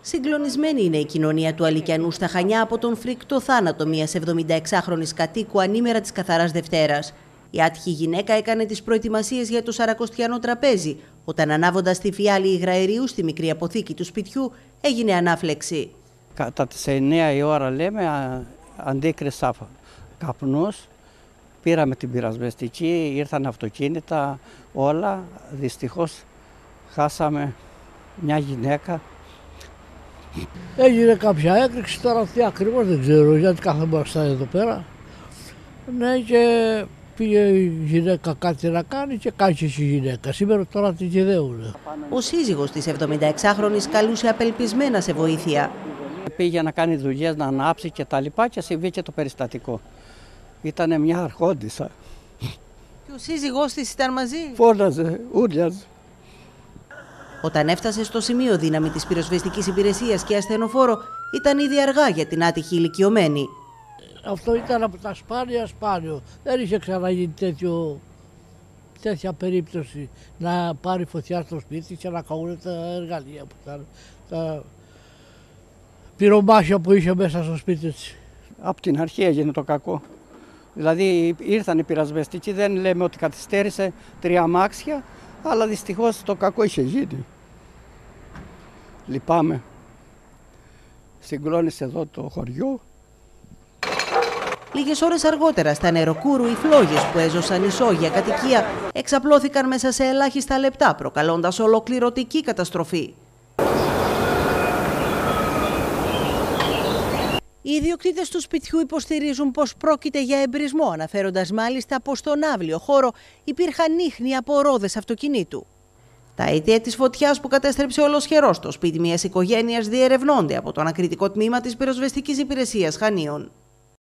Συγκλονισμένη είναι η κοινωνία του Αλικιανού στα Χανιά από τον φρικτό θάνατο μιας 76χρονη κατοίκου ανήμερα της Καθαράς Δευτέρας. Η άτυχη γυναίκα έκανε τις προετοιμασίες για το Σαρακοστιανό τραπέζι, όταν ανάβοντας τη φιάλη υγραερίου στη μικρή αποθήκη του σπιτιού, έγινε ανάφλεξη. Κατά τις 9 η ώρα λέμε, αντίκρισα καπνούς. Πήραμε την πυρασμεστική, ήρθαν αυτοκίνητα, όλα. Δυστυχώς χάσαμε μια γυναίκα Έγινε κάποια έκρηξη, τώρα τι ακριβώς δεν ξέρω, γιατί κάθε μπροστά εδώ πέρα. Ναι και πήγε η γυναίκα κάτι να κάνει και κάτσε η γυναίκα. Σήμερα τώρα την κηδεύουν. Ο σύζυγος της 76χρονης καλούσε απελπισμένα σε βοήθεια. Πήγε να κάνει δουλειές, να ανάψει και τα λοιπά και συμβεί και το περιστατικό. Ήταν μια αρχόντισσα. Και ο σύζυγός της ήταν μαζί; Φώναζε, ούρλιαζε. Όταν έφτασε στο σημείο δύναμη της πυροσβεστικής υπηρεσίας και ασθενοφόρο, ήταν ήδη αργά για την άτυχη ηλικιωμένη. Αυτό ήταν από τα σπάνια σπάνιο. Δεν είχε ξαναγίνει τέτοιο, τέτοια περίπτωση να πάρει φωτιά στο σπίτι και να καούν τα εργαλεία που ήταν, τα πυρομάχια που είχε μέσα στο σπίτι της. Από την αρχή έγινε το κακό. Δηλαδή ήρθαν οι πυρασβεστικοί, δεν λέμε ότι καθυστέρησε τρία αμάξια, αλλά δυστυχώς το κακό είχε γίνει. Λυπάμαι. Συγκλώνησε εδώ το χωριό. Λίγες ώρες αργότερα, στα νεροκούρου, οι φλόγες που έζωσαν ισόγεια κατοικία εξαπλώθηκαν μέσα σε ελάχιστα λεπτά, προκαλώντας ολοκληρωτική καταστροφή. Οι ιδιοκτήτες του σπιτιού υποστηρίζουν πως πρόκειται για εμπρισμό, αναφέροντας μάλιστα πως στον άβλιο χώρο υπήρχαν ίχνη από ρόδες αυτοκινήτου. Τα αίτια της φωτιάς που κατέστρεψε ολοσχερό το σπίτι μιας οικογένειας διερευνώνται από το ανακριτικό τμήμα της πυροσβεστικής υπηρεσίας Χανίων.